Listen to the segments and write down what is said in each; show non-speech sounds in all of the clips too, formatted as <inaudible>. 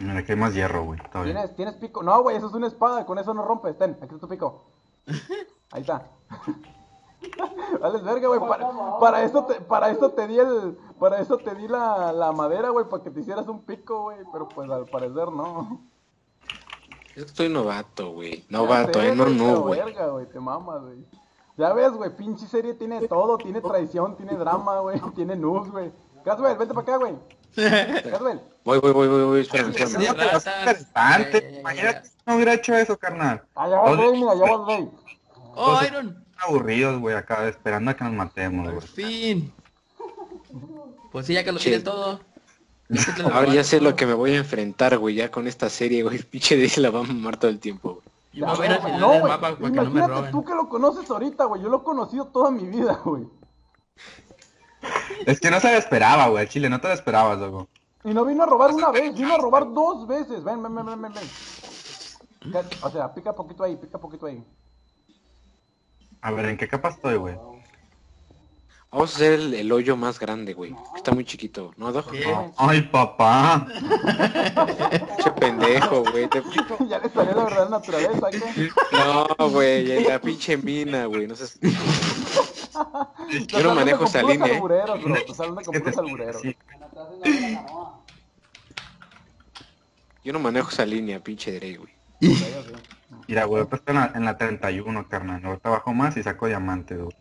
Mira, que hay más hierro, güey. ¿Tienes, ¿Tienes pico? No, güey, eso es una espada, con eso no rompes. Ten, aquí está tu pico. <laughs> Ahí está. <laughs> Vales verga, güey. Para, para esto te, para esto te di el, para eso te di la, la madera, güey, para que te hicieras un pico, güey. Pero pues al parecer no. Es que estoy novato, güey. Novato, eh, no, no, güey. verga, güey, te mamas, güey. Ya ves, güey, pinche serie tiene todo, tiene traición, tiene drama, güey, <laughs> tiene noobs, güey. Caswell, vente para acá, güey. Voy, voy, voy, voy, voy, espérame, espérame. interesante. Imagínate si no hubiera hecho eso, carnal. Allá va rey, mira, allá va el rey. ¡Oh, Iron! aburridos, güey, acá esperando a que nos matemos, Por güey. fin. Pues sí, ya que lo tienes todo. <laughs> Ahora ya sé lo que me voy a enfrentar, güey, ya con esta serie, güey. <laughs> Pinche de la va a mamar todo el tiempo, güey. Yo me voy a ir No, mapa para que no me roben. tú que lo conoces ahorita, güey. Yo lo he conocido toda mi vida, güey. Es que no se lo esperaba, güey, chile, no te lo esperabas, loco. Y no vino a robar una vez, vino a robar dos veces. Ven, ven, ven, ven, ven. O sea, pica poquito ahí, pica poquito ahí. A ver, ¿en qué capa estoy, güey? Vamos a hacer el, el hoyo más grande, güey. Está muy chiquito, ¿no, Doc? Ay, papá. Pinche pendejo, güey. te- <laughs> ya le salió la verdadera naturaleza, ¿qué? No, güey, en la pinche mina, güey. No sé. Yo no manejo esa línea, ¿eh? Albureros, bro. Te salen con puros albureros. Sí. Yo no manejo esa línea, pinche Drey, güey. Mira, güey, ahorita está en la, en la 31, carnal. Ahorita bajo más y saco diamante, güey.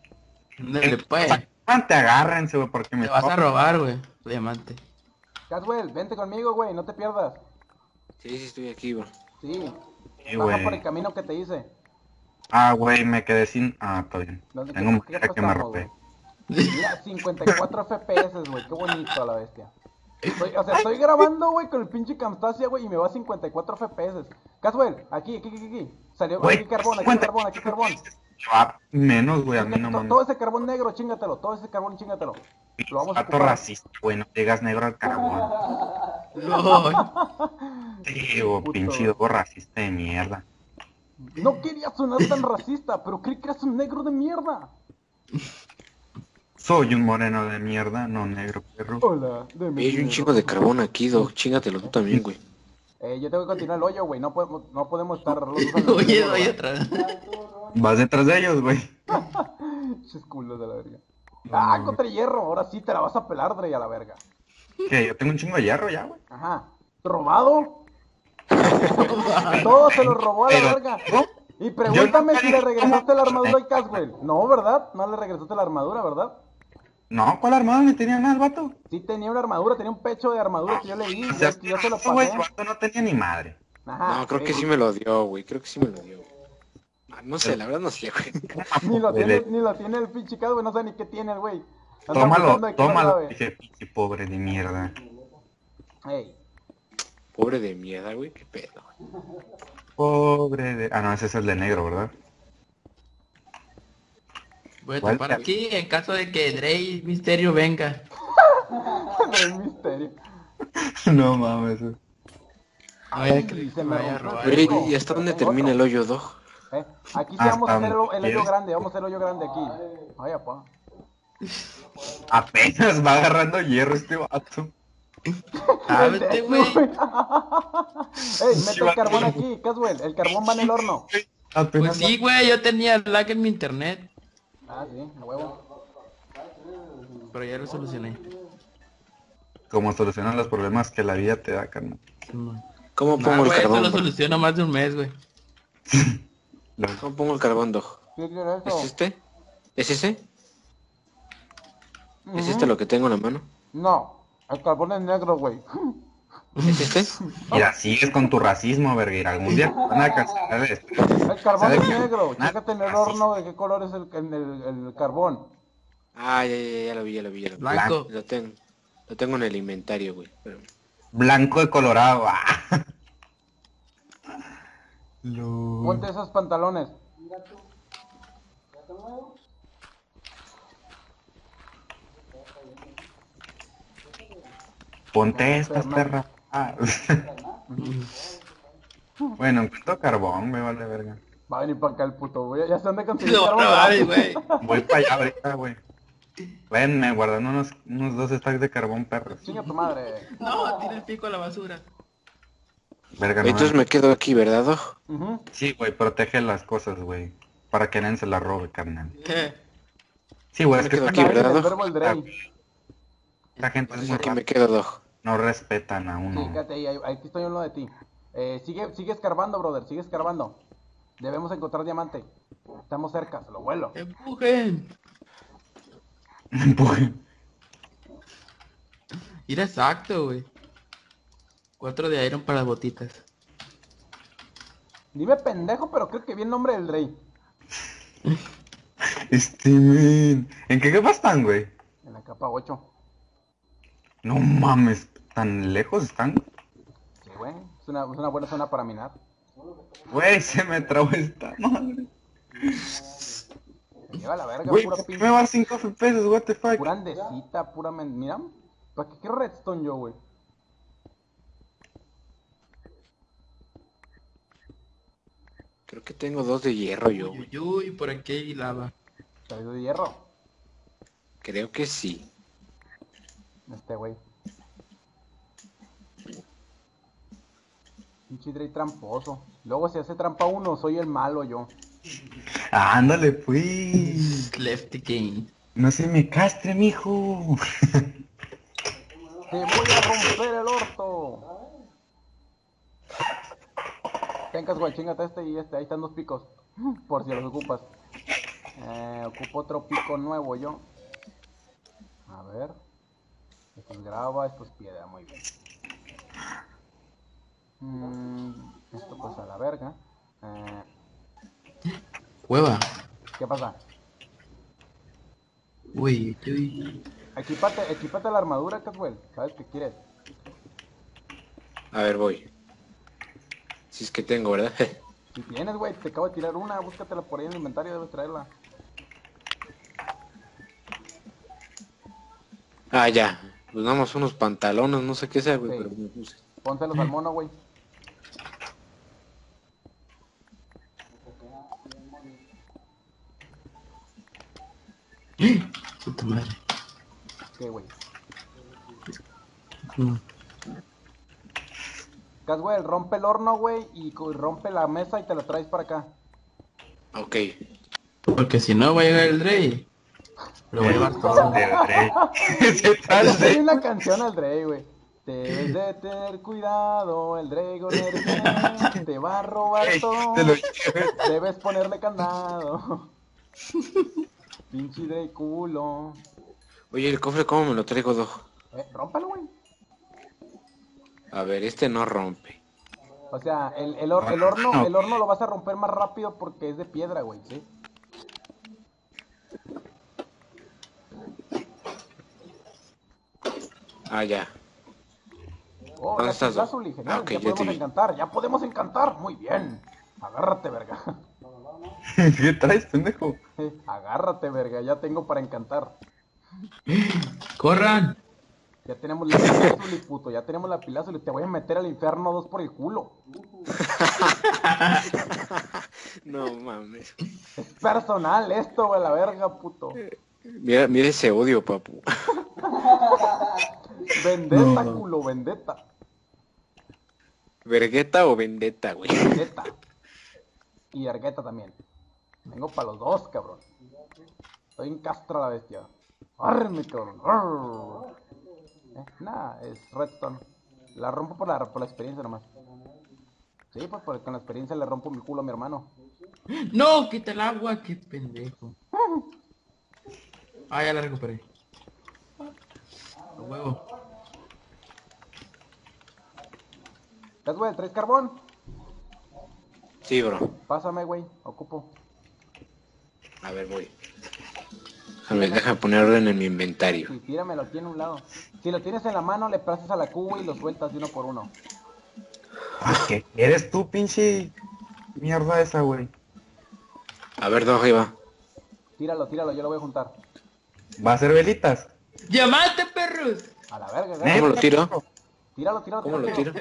Dale, pues. Diamante, agárrense, güey, porque me Te vas a robar, güey. Diamante. Caswell, vente conmigo, güey, no te pierdas. Sí, sí, estoy aquí, güey. Sí, Sí, baja por el camino que te hice. Ah, güey, me quedé sin... Ah, está bien. ¿Dónde- Tengo madera que me robé. Mira, 54 FPS, güey, qué bonito a la bestia. Estoy- o sea, estoy grabando, güey, con el pinche Camtasia, güey, y me va a 54 FPS. Caswell, aquí, aquí, aquí, aquí. Salió, Güey, aquí carbón, aquí 50. carbón, aquí carbón. Menos, güey, a mí no To- mames. Todo ese carbón negro, chingatelo, todo ese carbón, chingatelo. Lo vamos a ocupar. racista, güey, no llegas negro al carbón. <laughs> LOL. Sí, güey, Puto. pinche racista de mierda. No quería sonar tan racista, pero creí que eras un negro de mierda. Soy un moreno de mierda, no negro, perro. Hola, de Oye, hay un mierda. chingo de carbón aquí, Doc. Chingatelo tú también, güey. Eh, yo tengo que continuar el hoyo, güey, no podemos, no podemos estar <laughs> los dos al Oye, otra vez. Vas detrás de ellos, güey. <laughs> Culos de la verga. Ah, encontré hierro, ahora sí te la vas a pelar, Drey, a la verga. Que yo tengo un chingo de hierro ya, güey. Ajá. ¿Robado? <laughs> Todo se lo robó a la Pero- verga. ¿no? Y pregúntame Yo no- si le regresaste la armadura al Caswell. No, ¿verdad? No le regresaste la armadura, ¿verdad? No, ¿cuál armado ni tenía nada el vato? Sí tenía una armadura, tenía un pecho de armadura que yo le di, O yo, sea, yo se lo güey, pasé. el vato no tenía ni madre. Ajá. No, creo que sí me lo dio, güey. Creo que sí me lo dio. Ah, No sé, la verdad no sé, güey. <laughs> Ni lo Güey, tiene, ni lo tiene el pinche Caswell, no sé ni qué tiene el güey. Tómalo, tómalo. sabe. Dije, pinche pobre de mierda. Ey, Pobre de mierda, güey. Qué pedo. Pobre de... Ah, no, ese es el de negro, ¿verdad? Voy a tapar aquí en caso de que Drey Misterio venga. <laughs> el misterio. <laughs> no mames. Ay, que se me vaya a robar. ¿y hasta dónde termina el hoyo, Doc? Eh, Aquí sí vamos a hacer el, hoyo grande, vamos a hacer el hoyo grande aquí. Ay, apá. Apenas va agarrando hierro este vato. <laughs> Ah, vete, güey. <laughs> Ey, mete el carbón aquí, Caswell. El carbón va en el horno. Pues sí, güey, yo tenía lag en mi internet. Ah, sí, a huevo. Pero ya lo solucioné. Como solucionan los problemas que la vida te da, carnal. ¿Cómo Nah, pongo el güey, eso carbón? lo soluciono más de un mes, güey. <laughs> ¿Cómo pongo el carbón, quiere ¿Es este? ¿Es ese? ¿Es este lo que tengo en la mano? No, el carbón es negro, güey. ¿Es este? <laughs> Mira, sigues con tu racismo, verga. Algún día te van a cancelar esto. El carbón ¿Sabe es qué? negro. Chécate en el así. horno de qué color es el, el, el- el carbón. Ah, ya, ya, ya lo vi, ya lo vi, ya lo vi. Blanco. Lo tengo. Lo tengo en el inventario, güey. Blanco de colorado. ah. Lo- Ponte esos pantalones. Ponte estas perras. Ah. <laughs> bueno, encuentro carbón, me vale verga. Va a venir para acá el puto, güey. Ya se carbón. robaron, güey. Voy para allá ahorita, güey. Ven, me guardan unos, unos dos stacks de carbón, perros. Chinga tu madre. No, tira el pico a la basura. Verga, no. Entonces me quedo aquí, ¿verdad, Dog? Ujú. Sí, güey, protege las cosas, güey. Para que nadie se las robe, carnal. Eh, Sí, güey, Me es que quedo aquí, ¿verdad, Dog? Esta gente es muy aquí me quedo, Dog. No respetan a uno. quédate ahí, estoy en lo de ti. Eh, sigue, sigue escarbando, brother, sigue escarbando. Debemos encontrar diamante. Estamos cerca, se lo vuelo. empujen. Empuje. Mira exacto, güey. Cuatro de iron para las botitas. Dime pendejo, pero creo que vi el nombre del rey. <laughs> Este, men. ¿En qué capa están, güey? En la capa 8. No mames, ¿tan lejos están? Sí, güey. Es una, es una buena zona para minar. Güey, se me trabó esta madre. Me lleva la verga, Güey, pura ¿por qué pinche. me va a 5 FPS? What the fuck? Pura andesita, pura men... Mira, ¿para qué quiero redstone yo, güey? Creo que tengo dos de hierro yo. Uy, uy, uy, por aquí hay lava. Traído de hierro. Creo que sí. Este güey. Pinche Drey tramposo. Luego si hace trampa uno, soy el malo yo. Ándale, pues. Lefty Game. No se me castre, mijo. Te voy a romper el orto. Tencas, güey, chingate este y este. Ahí están dos picos. Por si los ocupas. Eh, ocupo otro pico nuevo yo. A ver. Esto es grava, esto es piedra, muy bien. Mm, esto pues a la verga. Eh, Hueva. ¿Qué pasa? Uy, uy. Equipate, equipate la armadura, Caswell. ¿Sabes qué quieres? A ver, voy. Si es que tengo, ¿verdad? <laughs> Si tienes, güey, te acabo de tirar una, búscatela por ahí en el inventario, debes traerla. ah, ya. Pues nada más unos pantalones, no sé qué sea, güey, Sí. pero me puse. Pónselos al mono, güey. Puta madre. ¿Qué, güey? Mm. Caswell, rompe el horno, güey, y rompe la mesa y te lo traes para acá. Ok. Porque si no va a llegar el Drey. Lo voy a llevar todo. De- <laughs> <laughs> una canción al Drey, güey. Debes de tener cuidado, el Dragon Ergen te va a robar todo. te lo lleves. Debes ponerle candado. Pinche Drey culo. Oye, el cofre, ¿cómo me lo traigo, Dog? Eh, rómpalo, güey. A ver, este no rompe. O sea, el, el, hor- el horno, el horno lo vas a romper más rápido porque es de piedra, güey, ¿sí? Ah, ya. Oh, ¿Dónde la estás, genial, Ah, ya ya te podemos vi. encantar, ya podemos encantar, muy bien. Agárrate, verga. <laughs> ¿Qué traes, pendejo? <laughs> Agárrate, verga, ya tengo para encantar. ¡Corran! Ya tenemos la pila, Zuli, <laughs> puto, ya tenemos la pila, Zuli, te voy a meter al infierno dos por el culo. No mames. Es personal esto, güey, la verga, puto. Mira, mira ese odio, papu. <laughs> Vendetta, culo, vendetta. ¿Vergueta o vendetta, güey? Vendetta. Y Argueta también. Vengo para los dos, cabrón. Estoy en Castro la bestia. ¡Árreme, cabrón! ¡Arr! Eh, nada, es Redstone. La rompo por la, por la experiencia nomás. Sí, pues porque con la experiencia le rompo mi culo a mi hermano. ¡No! ¡Quita el agua! ¡Qué pendejo! Ah, ya la recuperé. A huevo. ¿Ves, güey? ¿Traes carbón? Sí, bro. Pásame, güey. Ocupo. A ver, voy. Déjame, déjame poner orden en mi inventario. Y tíramelo aquí en un lado. Si lo tienes en la mano, le pasas a la cuba y lo sueltas de uno por uno. ¿Qué eres tú, pinche mierda esa, güey? A ver, ahí va. Tíralo, tíralo, yo lo voy a juntar. ¿Va a ser velitas? ¡Llamate, perros! A la verga, ¿Cómo güey. lo tiro? Tíralo, tíralo, ¿Cómo lo tiro?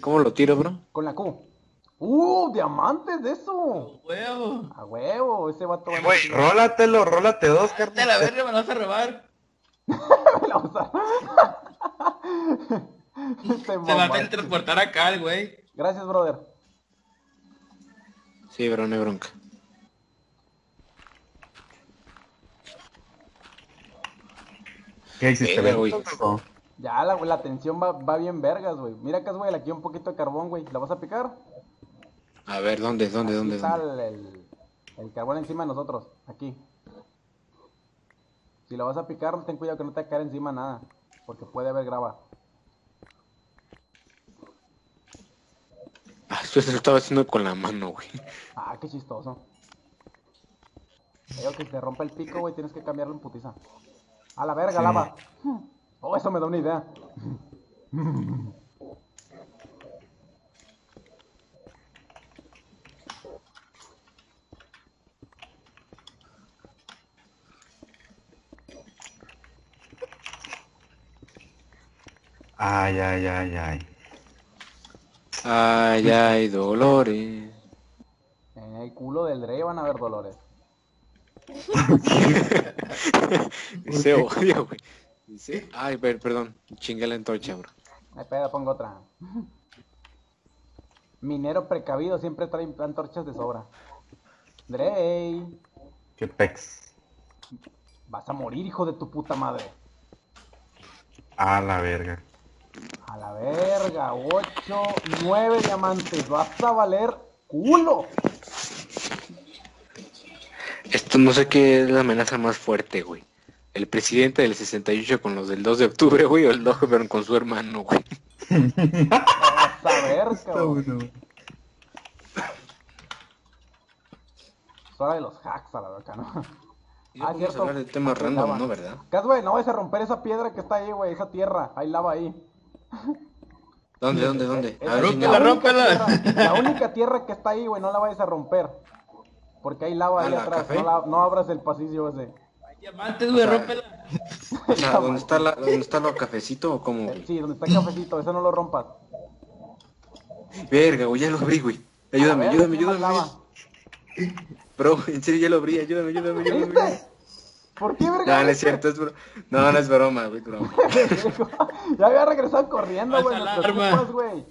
¿Cómo lo tiro, bro? Con la Q. ¡Uh! ¡Diamantes de eso! ¡Huevo! A huevo, ese vato va a Güey, rólatelo, rólate dos, ¡Te la carnal. verga! ¡Me la vas a robar! <laughs> La usa- <laughs> Te Se va a teletransportar acá el güey. Gracias, brother. Sí, bro, no hay bronca. ¿Qué hiciste, güey? Ya, la, la tensión va, va bien vergas, güey. Mira acá, güey, aquí un poquito de carbón, güey. ¿La vas a picar? A ver, ¿dónde, dónde, Aquí dónde? está dónde? el, el- carbón encima de nosotros, aquí. Si lo vas a picar, ten cuidado que no te caer encima nada, porque puede haber grava. Ah, esto se lo estaba haciendo con la mano, güey. Ah, qué chistoso. Digo que si te rompe el pico, güey, tienes que cambiarlo en putiza. A la verga, Sí. lava. Oh, eso me da una idea. Ay, ay, ay, ay. Ay, ay, Dolores. En el culo del Dre van a haber dolores. <laughs> Ese odio, güey. Dice, ay, per- perdón, chinga la antorcha, bro. Me pedo, pongo otra. Minero precavido siempre trae antorchas de sobra. Dre, Qué pex. vas a morir, hijo de tu puta madre. A la verga. A la verga, 8, 9 diamantes. Vas a valer culo. Esto no sé qué es la amenaza más fuerte, güey. El presidente del 68 con los del 2 de octubre, güey, o el Dogburn con su hermano, güey. Vas <laughs> a ver, Está cabrón. bueno. Es hora de los hacks a la verga, ¿no? Ah, podemos cierto. hablar de temas random, lava. ¿no? ¿Verdad? Cas, güey, no vayas a romper esa piedra que está ahí, güey, esa tierra. Hay lava ahí. ¿Dónde, dónde, dónde? Es A ver, la señala. única tierra- La única tierra que está ahí, güey, no la vayas a romper. Porque hay lava ahí Ah, la atrás. No, la- no abras el pasillo ese. Hay diamantes, güey, O sea, rómpela. <laughs> O sea, ¿dónde está, la, ¿dónde está lo cafecito o cómo, güey? Sí, donde está el cafecito, eso no lo rompas. Verga, güey, ya lo abrí, güey. Ayúdame, ver, ayúdame, ¿qué más ayúdame. lava? Bro, en serio ya lo abrí, ayúdame, ayúdame, ayúdame. ¿Por qué, verga? No, no es cierto, es bro... No, no es broma, güey, broma. <laughs> ya había regresado corriendo, güey. Me preocupas, güey.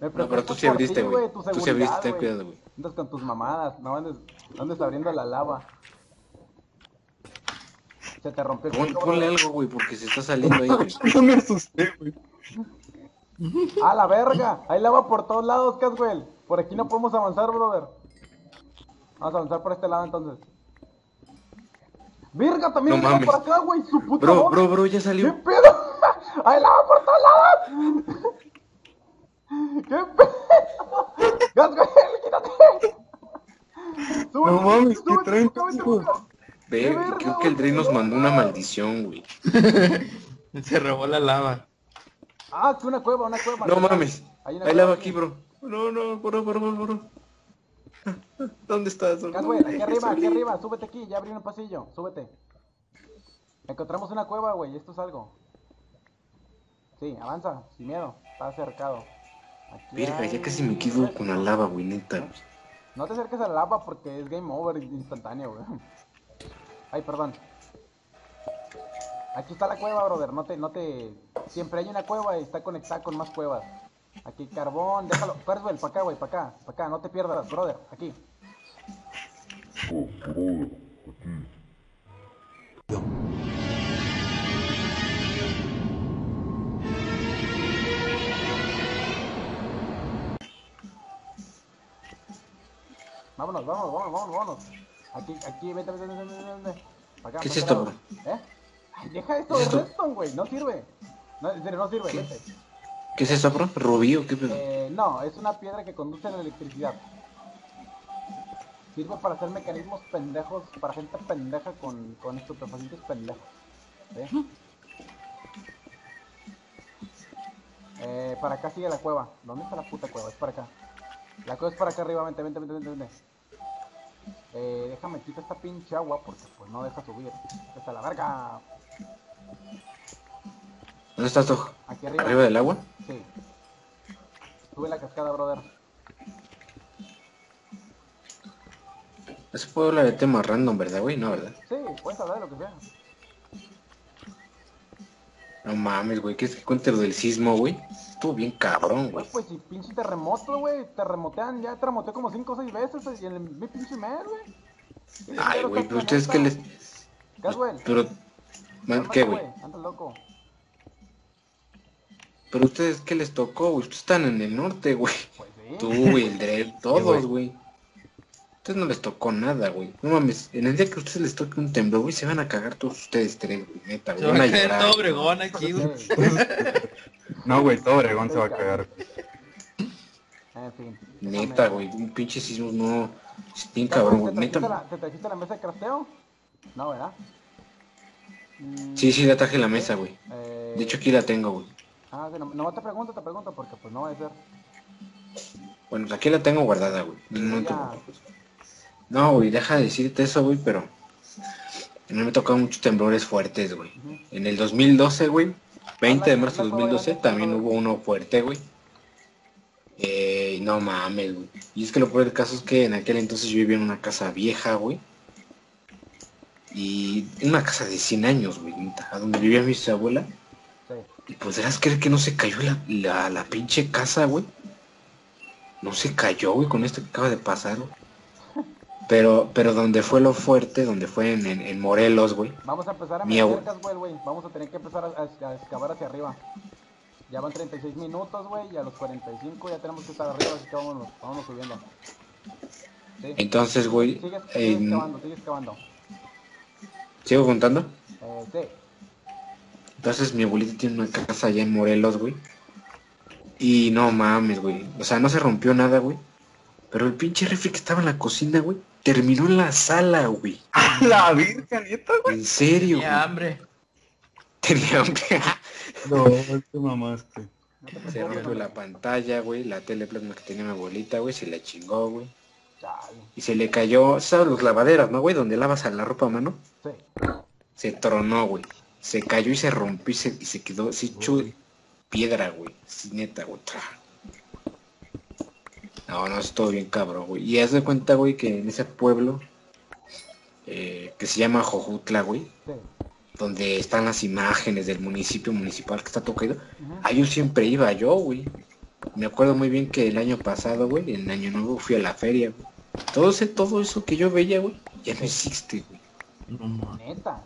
Me No, pero tú sí abriste, güey. Tú sí abriste, ten cuidado, güey. Andas con tus mamadas, no andes, andes abriendo la lava. Se te rompió el Pon- ponle algo, güey, porque se está saliendo ahí, güey. <laughs> Yo me asusté, güey. ¡A la verga! Hay lava por todos lados, Caswell. Por aquí no podemos avanzar, brother. Vamos a avanzar por este lado entonces. ¡Virga! También No hay lava mames. por acá, güey. Su puta Bro, madre. bro, bro, ya ¿Qué salió. pedo? <laughs> ¡Hay lava por todos lados! <laughs> ¿Qué pedo? ¡Caswell, quítate! Súbete, No mames, súbete, ¿qué traen, verga, creo que el Drey nos mandó una maldición, güey. <laughs> Se robó la lava. Ah, que una cueva, una cueva. No mames. Hay lava aquí, bro. No, no, bro, bro, bro, bro. <laughs> ¿Dónde estás? aquí arriba, aquí arriba, súbete aquí, ya abrí un pasillo, súbete. Encontramos una cueva, güey, esto es algo. Sí, avanza, sin miedo, está cercado. Aquí Verga, hay- ya casi me quedo con la lava, güey, neta. No te acerques a la lava porque es game over instantáneo, güey. Ay, perdón. Aquí está la cueva, brother, no te, no te... Siempre hay una cueva y está conectada con más cuevas. Aquí carbón, déjalo. Caswell, para acá, güey, para acá, para acá, no te pierdas, brother, aquí. Vámonos, vámonos, vámonos, vámonos, vámonos. Aquí, aquí, vete, vete, vete, vete, acá, ¿Qué es esto. ¿Eh? Ay, deja esto ¿Qué de es esto? redstone, güey, no sirve. No, no sirve, vete. ¿Qué es eso, bro? ¿Rubí o qué pedo? Eh, no, es una piedra que conduce la electricidad. Sirve para hacer mecanismos pendejos, para gente pendeja con, con estupefacientes pendejos. ¿Sí? Eh, para acá sigue la cueva. ¿Dónde está la puta cueva? Es para acá. La cueva es para acá arriba, vente, vente, vente, vente, vente. Eh, déjame quitar esta pinche agua porque pues no deja subir. Está la verga. ¿Dónde estás, Dog? Aquí arriba. ¿Arriba del agua? Sí. Sube la cascada, brother. No se puede hablar de temas random, ¿verdad, güey? No, ¿verdad? Sí, puedes hablar de lo que sea. No mames, güey. ¿Qué es que cuente lo del sismo, güey? Estuvo bien cabrón, Güey, pues si pinche terremoto, güey. Terremotean, ya terremoteé como 5 o 6 veces y en el mi pinche mes, güey. Ay, güey, pero ustedes que les... Pero... Man, ¿Qué, güey? Anda loco. Pero ustedes, ¿qué les tocó, güey? Ustedes están en el norte, güey. Pues sí. Tú, güey, el <laughs> Dredd, todos, güey. Ustedes no les tocó nada, güey. No mames, en el día que a ustedes les toque un temblor, güey, se van a cagar todos ustedes tres, güey, neta, Se güey. va Van a caer todo Obregón aquí, güey. <laughs> No, güey, todo Obregón se va a cagar. en fin. Neta, güey, un pinche sismo no... Es bien cabrón, güey, ¿Te trajiste, neta. la, ¿Te trajiste la mesa de crafteo? No, ¿verdad? Mm, Sí, sí, ya traje la mesa, güey. eh, De hecho, aquí la tengo, güey. Ah, sí, no, no te pregunto, te pregunto, porque pues no va a ser. Bueno, pues aquí la tengo guardada, güey. No, te preocupes. No, güey, deja de decirte eso, güey, pero... A mí me tocado muchos temblores fuertes, güey. En el 2012, güey, 20 de marzo de Habla- habla 2012, todavía, también hubo uno fuerte, güey. Eh, no mames, güey. Y es que lo peor del caso es que en aquel entonces yo vivía en una casa vieja, güey. Y en una casa de 100 años, güey, a donde vivía mi abuela. Sí. Y podrás creer que no se cayó la, la, la pinche casa, güey. No se cayó, güey, con esto que acaba de pasar, güey. Pero, pero donde fue lo fuerte, donde fue en, en- en Morelos, güey. Vamos a empezar a meter abue- Caswell, güey. Vamos a tener que empezar a, a- a excavar hacia arriba. Ya van 36 minutos, güey, y a los 45 ya tenemos que estar arriba, así que vámonos, vámonos subiendo. Sí. Entonces, güey, Sigue, sigue en- excavando, sigue excavando. ¿sigo contando? Eh, sí. Entonces mi abuelita tiene una casa allá en Morelos, güey. Y no mames, güey. O sea, no se rompió nada, güey. Pero el pinche refri que estaba en la cocina, güey, terminó en la sala, güey. La virgen, neta, güey. En serio, Tenía güey. hambre. Tenía hambre. <laughs> No, te mamaste. Se rompió la pantalla, güey. La tele plasma que tenía mi abuelita, güey, se la chingó, güey. Y se le cayó, ¿sabes los lavaderas, no, güey? Donde lavas a la ropa a mano. Sí. Se tronó, güey. Se cayó y se rompió y se, y se quedó así hecho piedra, güey. Así neta, güey. Tra. No, no, es todo bien cabrón, güey. Y haz de cuenta, güey, que en ese pueblo eh, que se llama Jojutla, güey, Sí. donde están las imágenes del municipio municipal que está tocado, ahí yo siempre iba yo, güey. Me acuerdo muy bien que el año pasado, güey, en el año nuevo fui a la feria, güey. Todo ese, todo eso que yo veía, güey, ya no existe, güey. No. Neta.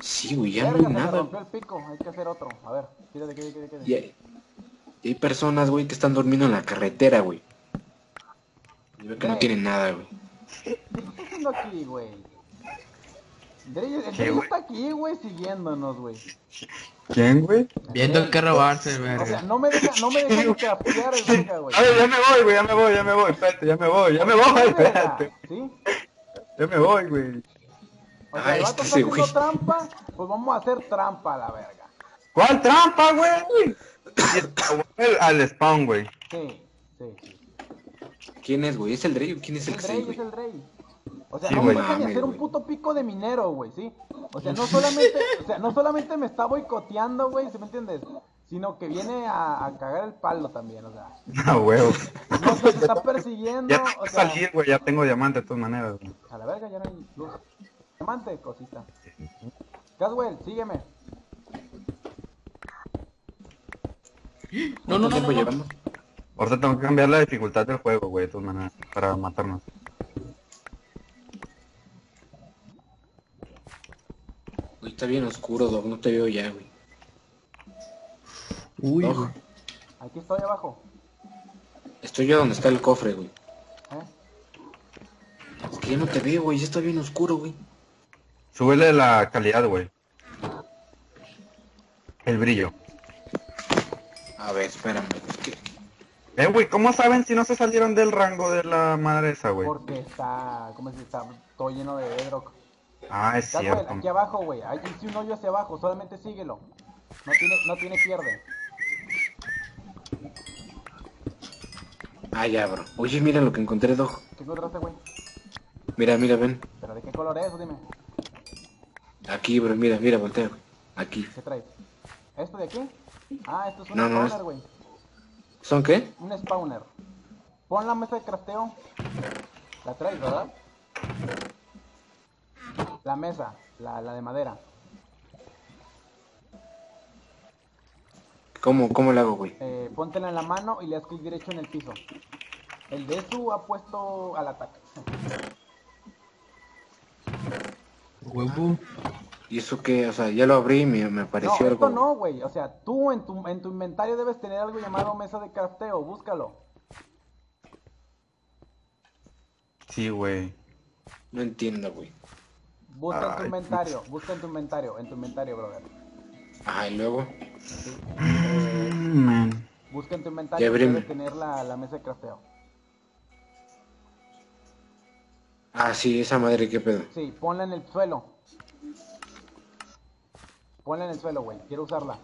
Sí, güey, ya Verga, no hay me nada. el pico, hay que hacer otro. A ver, quédate, quédate, quédate, quédate. Y hay, y hay personas, güey, que están durmiendo en la carretera, güey. Y veo que no Güey. tienen nada, güey. ¿Qué estás haciendo aquí, güey? Drey, el está aquí, güey, siguiéndonos, güey. ¿Quién, güey? Viendo que robarse, O sea, verga. no me deja, no me deja el <laughs> verga, güey. A ver, ya me voy, güey, ya me voy, ya me voy, espérate, ya me voy, ya me voy, espérate. ¿Sí? Ya me voy, güey. O sea, el vato este está haciendo trampa, pues vamos a hacer trampa a la verga. ¿Cuál trampa, güey? Al- Al spawn, güey. Sí, sí, sí. ¿Quién es, güey? ¿Es el Drey o quién es el el que rey, güey? es el rey. O sea, Sí, no me güey. deja ni Mames, hacer un puto pico de minero, güey, ¿sí? O sea, no <laughs> solamente, o sea, no solamente me está boicoteando, güey, ¿sí me entiendes? Sino que viene a, a cagar el palo también, o sea. <laughs> No, huevo. Nos, nos está persiguiendo, Ya tengo o que sea. salir, güey, ya tengo diamante de todas maneras, güey. A la verga, ya no hay luz. Diamante, cosita. Caswell, sígueme. No, no, ¿Cuánto no, tiempo no, no. Ahorita tengo que cambiar la dificultad del juego, güey, de todas maneras, para matarnos. Güey, está bien oscuro, Dog, no te veo ya, güey. Uy, Dog, güey. Aquí estoy abajo. estoy yo donde está el cofre, güey. ¿eh? Es que ya no te veo, güey, ya está bien oscuro, güey. Súbele la calidad, güey. El brillo. A ver, espérame. Eh, güey, ¿cómo saben si no se salieron del rango de la madre esa, güey? Porque está, ¿cómo se dice? Está todo lleno de bedrock. Ah, es cierto. aquí abajo, güey. Hay hice un hoyo hacia abajo, solamente síguelo. No tiene, no tiene pierde. Ah, ya, bro. Oye, mira lo que encontré, Dog. ¿Qué encontraste, güey? Mira, mira, ven. ¿Pero de qué color es? Dime. Aquí, bro, mira, mira, voltea, güey. Aquí. ¿Qué traes? ¿Esto de aquí? Ah, esto es un No, no, spawner, es- güey. ¿Son qué? Un spawner. Pon la mesa de crafteo. La traes, ¿verdad? La mesa, la, la de madera. ¿Cómo, cómo lo hago, güey? Eh, póntela en la mano y le das clic derecho en el piso. El de su ha puesto al ataque. Huevo. ¿Y eso qué? O sea, ya lo abrí y me, me No, apareció esto algo. no, güey. O sea, tú en tu, en tu inventario debes tener algo llamado mesa de crafteo. Búscalo. Sí, güey. No entiendo, güey. Busca en tu inventario. Busca en tu inventario. En tu inventario, brother. Ajá, y luego. Eh, Man. busca en tu Ya inventario. abrí Debe mi- tener la, la mesa de crafteo. Ah, sí, esa madre, qué pedo. Sí, ponla en el suelo. Ponla en el suelo, güey. Quiero usarla.